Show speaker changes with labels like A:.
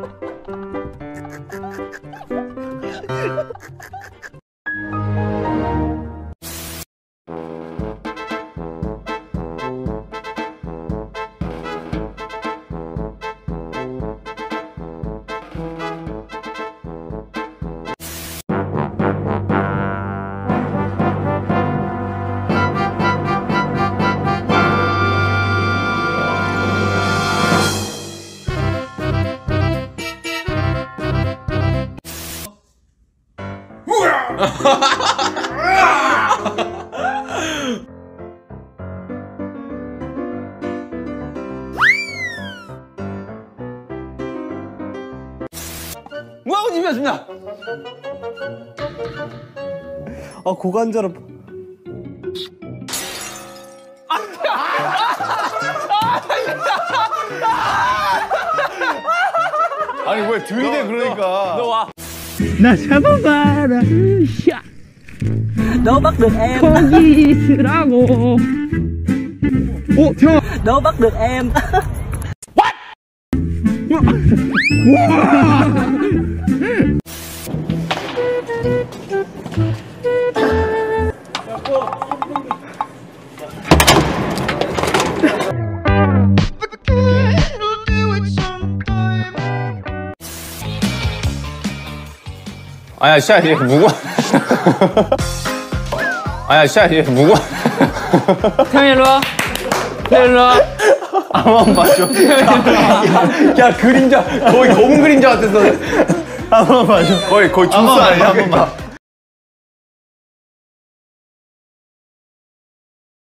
A: Ha ha ha ha! 뭐하고 준비했습니다.
B: 아 고관절은
C: 아니 왜 들이대 그러니까.
A: 너 와.
D: Na sababara.
E: Đâu bắt được em.
D: Koji Surago. Ô thưa,
E: Đâu bắt được em. What? Wow.
A: 아야 시아 이제 무거. 아야 시아 이제 무거. 태민 일로 와. 태민 일로 와.
C: 한번 봐줘. 야, 야 그림자 거의 검은 그림자 같았어. 한번 봐줘. 거의 거의 중수 아니야? 한번 봐.